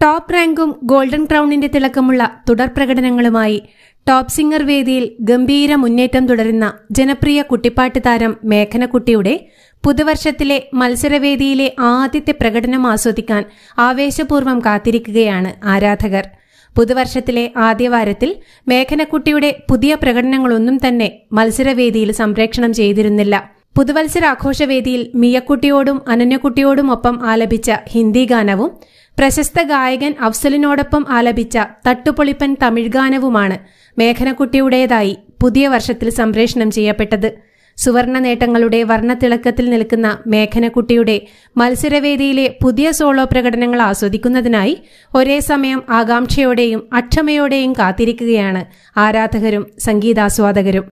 Top റാങ്കും golden ക്രൗണിന്റെ തിളക്കമുള്ള തുടർ പ്രകടനങ്ങളുമായി ടോപ്പ് സിംഗർ വേദിയിൽ ഗംഭീര മുന്നേറ്റം തുടരുന്ന ജനപ്രിയ കുട്ടിപ്പാട്ട് താരം മേഘനക്കുട്ടിയുടെ പുതുവർഷത്തിലെ മത്സരവേദിയിലെ ആദ്യത്തെ പ്രകടനം ആസ്വദിക്കാൻ ആവേശപൂർവം കാത്തിരിക്കുകയാണ് ആരാധകർ. പുതുവർഷത്തിലെ ആദ്യവാരത്തിൽ മേഘനക്കുട്ടിയുടെ പുതിയ പ്രകടനങ്ങളൊന്നും തന്നെ മത്സരവേദിയിൽ സംപ്രേക്ഷണം ചെയ്തിരുന്നില്ല. പുതുവത്സരാഘോഷവേദിയിൽ മിയക്കുട്ടിയോടും അനന്യക്കുട്ടിയോടും ഒപ്പം ആലപിച്ച ഹിന്ദി ഗാനവും പ്രശസ്ത ഗായകൻ അഫ്സലിനോടൊപ്പം ആലപിച്ച തട്ടുപൊളിപ്പൻ തമിഴ് ഗാനവുമാണ് മേഘനക്കുട്ടിയുടേതായി പുതിയ വർഷത്തിൽ സംപ്രേഷണം ചെയ്യപ്പെട്ടത്. സുവർണ നേട്ടങ്ങളുടെ വർണത്തിളക്കത്തിൽ നിൽക്കുന്ന മേഘനക്കുട്ടിയുടെ മത്സരവേദിയിലെ പുതിയ സോളോ പ്രകടനങ്ങൾ ആസ്വദിക്കുന്നതിനായി ഒരേ സമയം ആകാംക്ഷയോടെയും അക്ഷമയോടെയും കാത്തിരിക്കുകയാണ് ആരാധകരും സംഗീതാസ്വാദകരും.